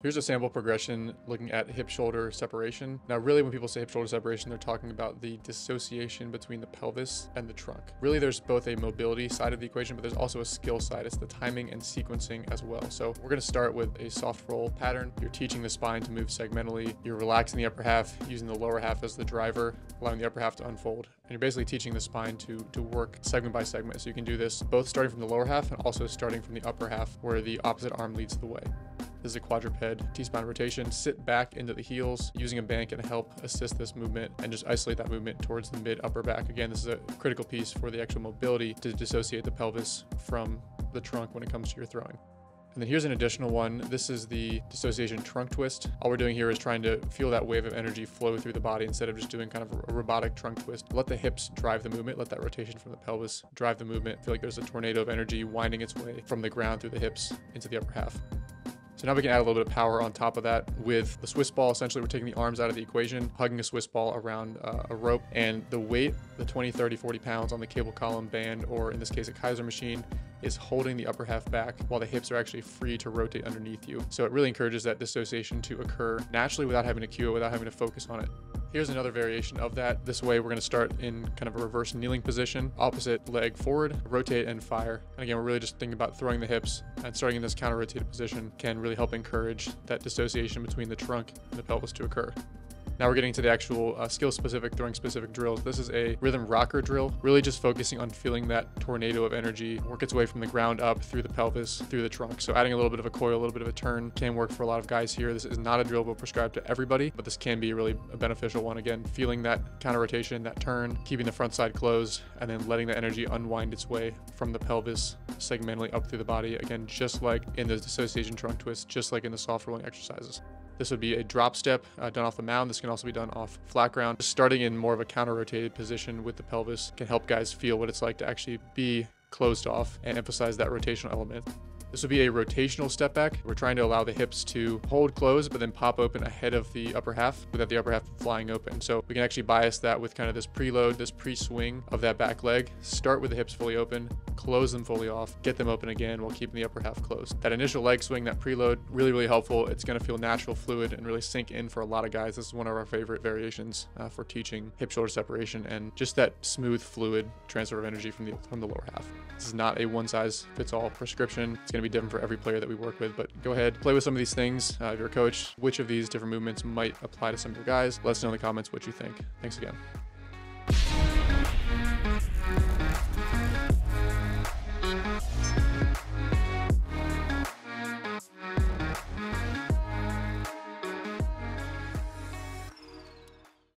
Here's a sample progression looking at hip shoulder separation. Now, really, when people say hip shoulder separation, they're talking about the dissociation between the pelvis and the trunk. Really, there's both a mobility side of the equation, but there's also a skill side. It's the timing and sequencing as well. So we're going to start with a soft roll pattern. You're teaching the spine to move segmentally. You're relaxing the upper half, using the lower half as the driver, allowing the upper half to unfold. And you're basically teaching the spine to, to work segment by segment. So you can do this both starting from the lower half and also starting from the upper half where the opposite arm leads the way. This is a quadruped T-spine rotation. Sit back into the heels. Using a band can help assist this movement and just isolate that movement towards the mid upper back. Again, this is a critical piece for the actual mobility to dissociate the pelvis from the trunk when it comes to your throwing. And then here's an additional one. This is the dissociation trunk twist. All we're doing here is trying to feel that wave of energy flow through the body instead of just doing kind of a robotic trunk twist. Let the hips drive the movement, let that rotation from the pelvis drive the movement. Feel like there's a tornado of energy winding its way from the ground through the hips into the upper half. So now we can add a little bit of power on top of that with the Swiss ball. Essentially, we're taking the arms out of the equation, hugging a Swiss ball around uh, a rope, and the weight, the 20, 30, 40 pounds on the cable column band, or in this case, a Keiser machine, is holding the upper half back while the hips are actually free to rotate underneath you. So it really encourages that dissociation to occur naturally without having to cue it, without having to focus on it. Here's another variation of that. This way, we're gonna start in kind of a reverse kneeling position, opposite leg forward, rotate and fire. And again, we're really just thinking about throwing the hips and starting in this counter rotated position can really help encourage that dissociation between the trunk and the pelvis to occur. Now we're getting to the actual uh, skill specific, throwing specific drills. This is a rhythm rocker drill, really just focusing on feeling that tornado of energy work its way from the ground up through the pelvis, through the trunk. So adding a little bit of a coil, a little bit of a turn can work for a lot of guys here. This is not a drill we'll prescribe to everybody, but this can be really a beneficial one. Again, feeling that counter rotation, that turn, keeping the front side closed, and then letting the energy unwind its way from the pelvis segmentally up through the body. Again, just like in the dissociation trunk twist, just like in the soft rolling exercises. This would be a drop step uh, done off the mound. This can also be done off flat ground. Starting in more of a counter rotated position with the pelvis can help guys feel what it's like to actually be closed off and emphasize that rotational element. This would be a rotational step back. We're trying to allow the hips to hold closed, but then pop open ahead of the upper half without the upper half flying open. So we can actually bias that with kind of this preload, this pre-swing of that back leg. Start with the hips fully open, close them fully off, get them open again while keeping the upper half closed. That initial leg swing, that preload, really, really helpful. It's going to feel natural, fluid, and really sink in for a lot of guys. This is one of our favorite variations uh, for teaching hip shoulder separation and just that smooth, fluid transfer of energy from the from the lower half. This is not a one size fits all prescription. It's going to be different for every player that we work with, but go ahead, play with some of these things. Uh, if you're a coach, which of these different movements might apply to some of your guys? Let us know in the comments what you think. Thanks again.